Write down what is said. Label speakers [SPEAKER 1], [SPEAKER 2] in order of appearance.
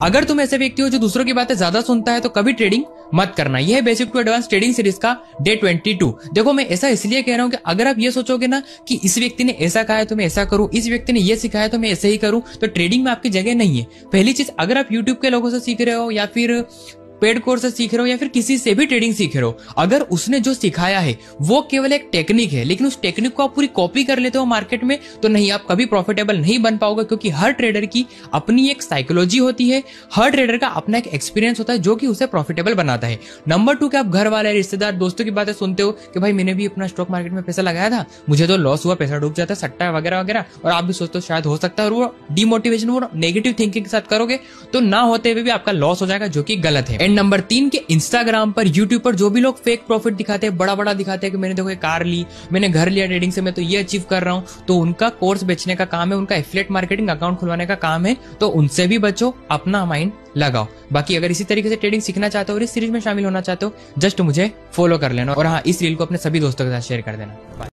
[SPEAKER 1] अगर तुम ऐसे व्यक्ति हो जो दूसरों की बातें ज़्यादा सुनता है तो कभी ट्रेडिंग मत करना। यह basic to advance trading series का डे 22 देखो, मैं ऐसा इसलिए कह रहा हूँ कि अगर आप ये सोचोगे ना कि इस व्यक्ति ने ऐसा कहा है तो मैं ऐसा करूँ, इस व्यक्ति ने ये सिखाया तो मैं ऐसे ही करूँ तो ट्रेडिंग में आपकी जगह नहीं है। पहली चीज़, अगर आप यूट्यूब के लोगों से सीख रहे हो या फिर पेड कोर्स से सीख रहे हो या फिर किसी से भी ट्रेडिंग सीख रहे हो, अगर उसने जो सिखाया है, वो केवल एक टेक्निक है, लेकिन उस टेक्निक को आप पूरी कॉपी कर लेते हो मार्केट में तो नहीं, आप कभी प्रॉफिटेबल नहीं बन पाओगे, क्योंकि हर ट्रेडर की अपनी एक साइकोलॉजी होती है, हर ट्रेडर का अपना एक एक्सपीरियंस होता है, जो कि उसे प्रॉफिटेबल बनाता है। नंबर टू के आप घर वाले रिश्तेदार, दोस्तों की बातें सुनते हो कि भाई, मैंने भी अपना स्टॉक मार्केट में पैसा लगाया था, मुझे तो लॉस हुआ, पैसा डूब जाता सट्टा वगैरह वगैरह, और आप भी सोचते हो शायद हो सकता है, और वो डिमोटिवेशन वो नेगेटिव थिंकिंग के साथ करोगे तो ना होते हुए भी आपका लॉस हो जाएगा, जो कि गलत है। एंड नंबर तीन के इंस्टाग्राम पर यूट्यूब पर जो भी लोग फेक प्रॉफिट दिखाते हैं बड़ा बड़ा दिखाते हैं कि मैंने देखो ये कार ली, मैंने घर लिया ट्रेडिंग से, मैं तो ये अचीव कर रहा हूँ तो उनका कोर्स बेचने का काम है, उनका एफलेट मार्केटिंग अकाउंट खुलवाने का काम है तो उनसे भी बचो, अपना माइंड लगाओ। बाकी अगर इसी तरीके से ट्रेडिंग सीखना चाहते हो और इस सीरीज़ में शामिल होना चाहते हो जस्ट मुझे फॉलो कर लेना। और हाँ इस रील को अपने सभी दोस्तों के साथ शेयर कर देना।